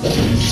you